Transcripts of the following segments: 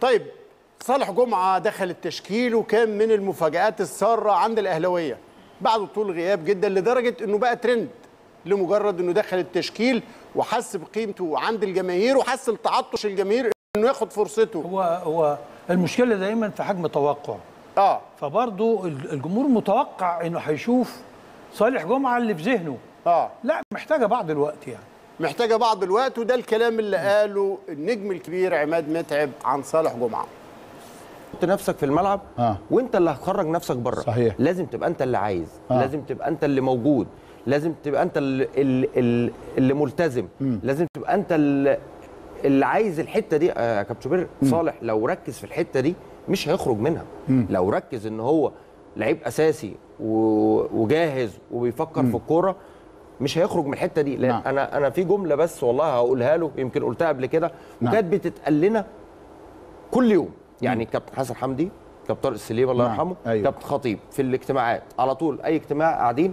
طيب صالح جمعة دخل التشكيل وكان من المفاجآت السارة عند الأهلاوية. بعد طول غياب جدا لدرجة إنه بقى ترند لمجرد إنه دخل التشكيل وحس بقيمته عند الجماهير وحس بتعطش الجماهير إنه ياخد فرصته. هو هو المشكلة دايما في حجم التوقع. آه. فبرضه الجمهور متوقع إنه هيشوف صالح جمعة اللي في ذهنه. آه. لا محتاجة بعض الوقت يعني. محتاجة بعض الوقت وده الكلام اللي قاله النجم الكبير عماد متعب عن صالح جمعة. حط نفسك في الملعب آه. وانت اللي هتخرج نفسك بره. صحيح. لازم تبقى انت اللي عايز آه. لازم تبقى انت اللي موجود لازم تبقى انت اللي, اللي, اللي ملتزم. لازم تبقى انت اللي, اللي عايز الحتة دي. آه، يا كابتن شوبير صالح لو ركز في الحتة دي مش هيخرج منها. لو ركز ان هو لعيب أساسي وجاهز وبيفكر في الكورة مش هيخرج من الحتة دي لأن نعم. أنا أنا في جملة بس والله هقولها له يمكن قلتها قبل كده نعم. وكانت بتتقال لنا كل يوم يعني كابتن حسن حمدي كابتن طارق السليم الله نعم. يرحمه أيوة. كابتن خطيب في الاجتماعات على طول أي اجتماع قاعدين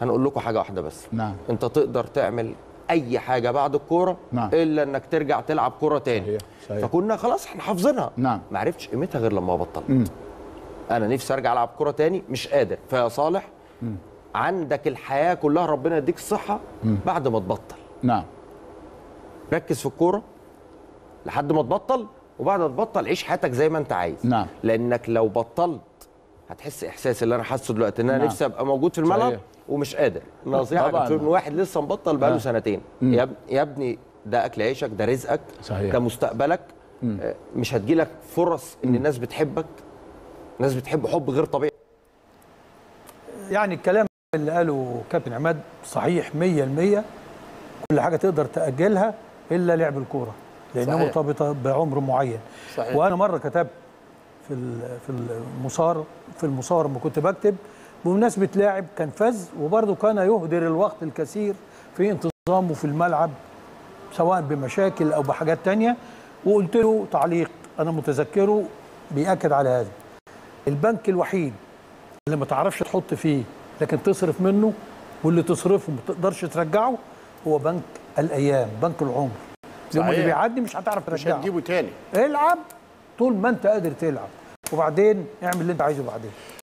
هنقول لكم حاجة واحدة بس نعم. أنت تقدر تعمل أي حاجة بعد الكورة نعم. إلا إنك ترجع تلعب كورة تاني صحيح. صحيح. فكنا خلاص إحنا حافظينها نعم. ما عرفتش قيمتها غير لما بطلت أنا نفسي أرجع ألعب كورة تاني مش قادر فيا صالح عندك الحياة كلها ربنا يديك الصحه بعد ما تبطل نعم ركز في الكورة لحد ما تبطل وبعد ما تبطل عيش حياتك زي ما انت عايز نعم. لأنك لو بطلت هتحس إحساس اللي أنا حاسه دلوقتي إن أنا نعم. نفسي أبقى موجود في الملعب صحيح. ومش قادر نصيحة. كابتن من واحد لسه مبطل بقاله آه. سنتين يا اب- يا ابني ده أكل عيشك ده رزقك صحيح. ده مستقبلك آه، مش هتجيلك فرص إن الناس بتحبك الناس بتحب حب غير طبيعي يعني الكلام اللي قاله كابتن عماد صحيح 100% كل حاجة تقدر تأجلها إلا لعب الكورة لانها. مرتبطة بعمر معين صحيح. وأنا مرة كتبت في في المصار في المصار لما كنت بكتب بمناسبة لاعب كان فز وبرضه كان يهدر الوقت الكثير في انتظامه في الملعب سواء بمشاكل أو بحاجات تانية وقلت له تعليق أنا متذكره بيأكد على هذا البنك الوحيد اللي ما تعرفش تحط فيه لكن تصرف منه واللي تصرفه ما تقدرش ترجعه هو بنك الأيام بنك العمر. اليوم اللي. بيعدي مش هتعرف مش ترجعه. هتجيبه تاني. العب طول ما انت قادر تلعب. وبعدين اعمل اللي انت عايزه بعدين.